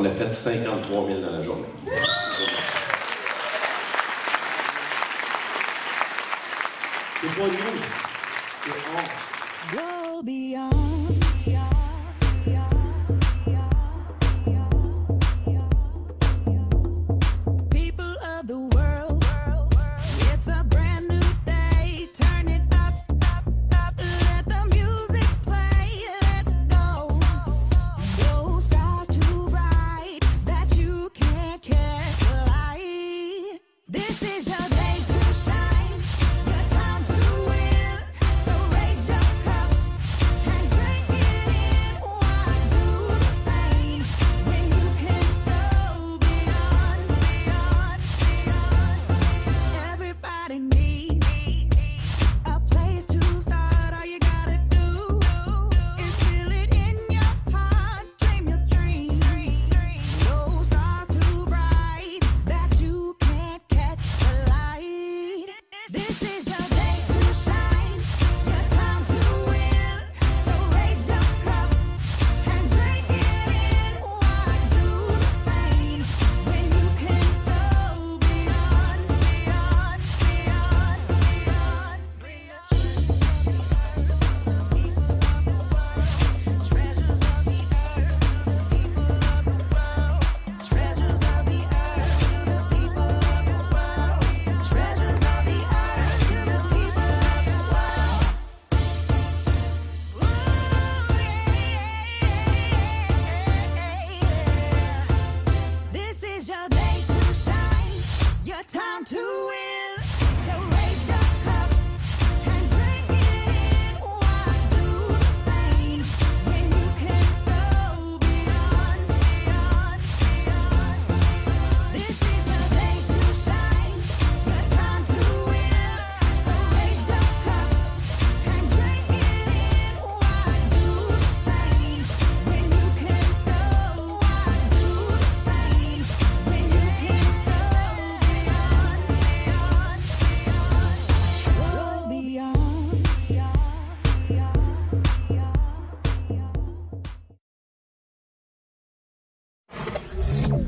on a fait 53 000 dans la journée. C'est pas nous, c'est on. I'll Oh.